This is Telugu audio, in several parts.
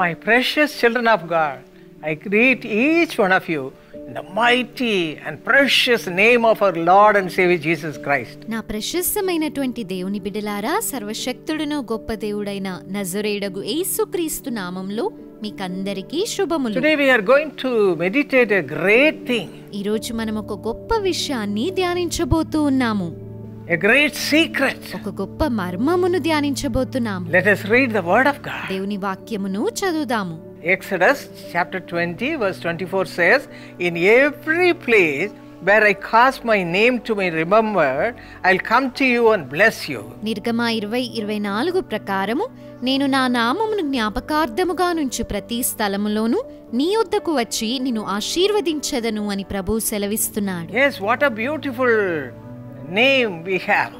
My precious children of God I greet each one of you the mighty and precious name of our Lord and saviour Jesus Christ నా ప్రశస్తమైనటువంటి దేవుని బిడ్డలారా సర్వశక్తుడును గొప్ప దేవుడైన నజరేడగు యేసుక్రీస్తు నామంలో మీకందరికీ శుభములు. Today we are going to meditate a great thing ఈ రోజు మనం ఒక గొప్ప విషయాన్ని ధ్యానించబోతూ ఉన్నాము. A great secret. ఒక గొప్ప మర్మమును ధ్యానించబోతున్నాము Let us read the Word of God. దేవుని వాక్యమును చదువుదాము Exodus chapter 20, verse 24 says, In every place where I cause my name to be remembered, I'll come to you and bless you. నిర్గమ ఇరవై ఇరవై నాలుగు ప్రకారము నేను నా నామమును జ్ఞాపకార్థముగా నుంచి ప్రతి స్థలములోను నీ వద్దకు వచ్చి నిన్ను ఆశీర్వదించదను అని ప్రభు సెలవిస్తున్నాడు Yes, what a beautiful name we have.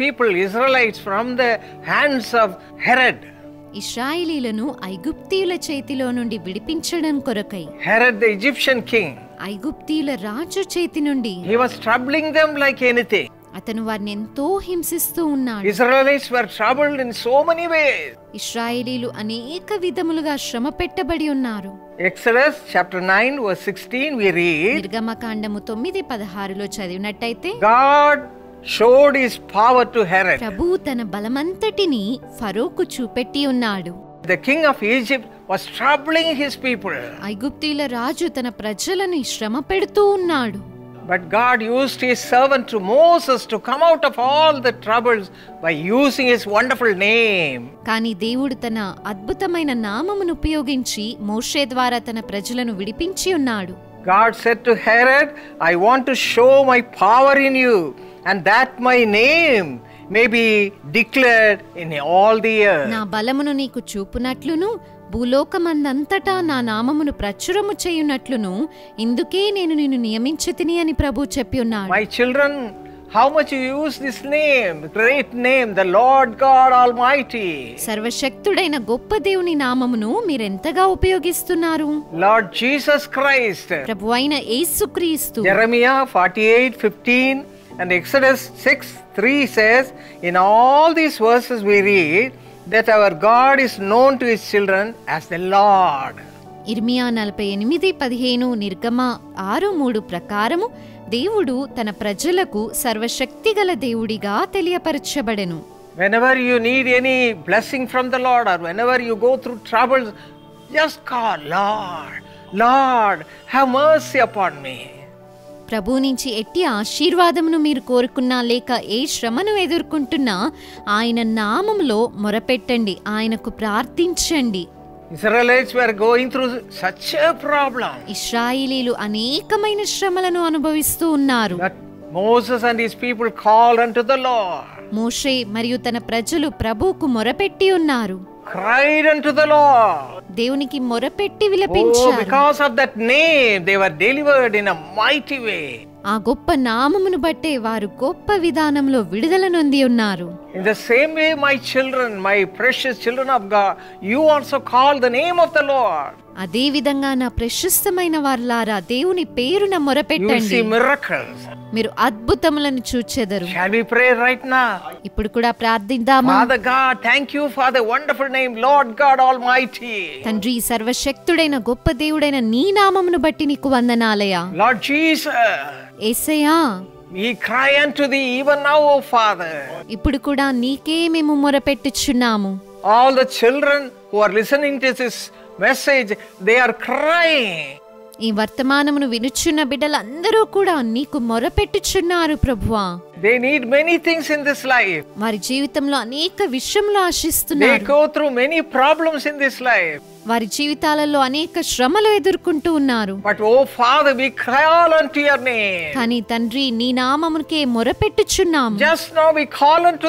People Israelites from the hands of Herod ఇస్రాయిలీలను ఐగుప్తీయుల చేతిలో నుండి విడిపించడం కొరకై హెరడ్ ద ఈజిప్షియన్ కింగ్ ఐగుప్తీయుల రాజు చేతి నుండి he was troubling them like anything అతను వారిని ఎంతో హింసిస్తూ ఉన్నాడు. Israelites were troubled in so many ways ఇస్రాయిలీలు అనేక విధములుగా శ్రమ పెట్టబడి ఉన్నారు. Exodus chapter 9 verse 16 we read నిర్గమకాండము 9 16 లో చదివినట్టయితే God showed his power to Herod. ప్రభు తన బలమంతటిని ఫరోకు చూపెట్టి ఉన్నాడు The king of Egypt was troubling his people. ఐగుప్తీయుల రాజు తన ప్రజలను శ్రమ పెడుతూ ఉన్నాడు But God used his servant to Moses to come out of all the troubles by using his wonderful name. కానీ దేవుడు తన అద్భుతమైన నామమును ఉపయోగించి మోషే ద్వారా తన ప్రజలను విడిపించి ఉన్నాడు God said to Herod I want to show my power in you and that my name may be declared in all the నా బలమును నీకు చూపునట్లును భూలోకమందంతటా నా నామమును ప్రచురము చేయునట్లును ఇందుకే నేను నిన్ను నియమించితిని అని ప్రభు చెప్పి ఉన్నాడు. My children how much you use this name, great name, the Lord God Almighty. సర్వశక్తుడైన గొప్ప దేవుని నామమును మీరెంతగా ఉపయోగిస్తున్నారు Lord Jesus Christ. ప్రభు అయిన యేసుక్రీస్తు Jeremiah 48 15 and Exodus 6 3 says, In all these verses we read that our God is known to his children as the Lord. ఇర్మియా నలభై ఎనిమిది పదిహేను నిర్గమ ఆరు మూడు ప్రకారము దేవుడు తన ప్రజలకు సర్వశక్తిగల దేవుడిగా తెలియపరచబడెను Whenever you need any blessing from the Lord or whenever you go through troubles, just call, Lord, Lord, have mercy upon me. ప్రభు నుంచి ఎట్టి ఆశీర్వాదమును మీరు కోరుకున్నా లేక ఏ శ్రమను ఎదుర్కొంటున్నా ఆయన నామములో మొరపెట్టండి ఆయనకు ప్రార్థించండి Israelites were going through such a problem ఇస్రాయిలీలు అనేకమైన శ్రమలను అనుభవిస్తూ ఉన్నారు that Moses and his people called unto the Lord, మోషే మరియు తన ప్రజలు ప్రభువుకు మొరపెట్టి ఉన్నారు cried unto the Lord. దేవునికి మొరపెట్టి Oh, విలపించారు because of that name, they were delivered in a mighty way. ఆ గొప్ప నామమును బట్టే వారు గొప్ప విధానంలో విడుదల నొంది ఉన్నారు. The same way my children my precious children of God you call the name of the అదే విధంగా నా ప్రశస్తమైన వారలారా దేవుని పేరున మొరపెట్టండి. మీరు అద్భుతములను చూచెదరు. ఇప్పుడు కూడా ప్రార్థిద్దామా? తండ్రి సర్వశక్తుడైన గొప్ప దేవుడైన నీ నామమును బట్టి నీకు వందనాలయా. Lord Jesus ఎస్ఐయా we cry unto thee even now O Father ఇప్పుడు కూడా నీకే మేము మొరపెట్టుచున్నాము. All the children who are listening to this message they are cry ఈ వర్తమానమును వినుచున్న బిడ్డలందరూ కూడా నీకు మొరపెట్టుచున్నారు ప్రభువా. They need many things in this life వారి జీవితంలో అనేక విషయములు ఆశిస్తున్నారు. They go through many problems in this life వారి జీవితాలలో అనేక శ్రమలు ఎదుర్కొంటూ ఉన్నారు. But O father we cry all కానీ తండ్రి నీ నామమునకే మొరపెట్టుచున్నాం just now we call on to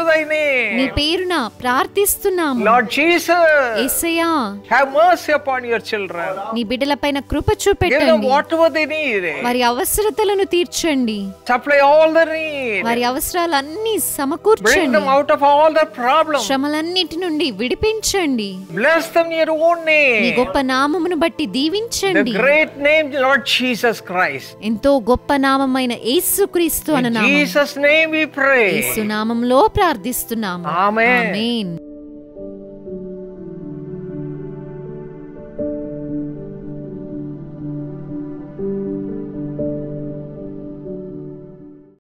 నీ పేరున ప్రార్థిస్తున్నాం Lord Jesus Yesayya have mercy upon your children కృప చూపెట్టండి. గివ్ దెం వారి అవసరతలను తీర్చండి. సప్లై ఆల్ దే నీడ్ వారి అవసరాలన్నీ సమకూర్చండి. Out of all the problem శ్రమలన్నిటి నుండి విడిపించండి. గొప్ప నామమును బట్టి దీవించండి. ఎంతో గొప్ప నామమైన యేసుక్రీస్తు అన్న నామం. జీసస్ నేమ్ వి ప్రార్థిస్తున్నాము.